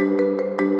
Música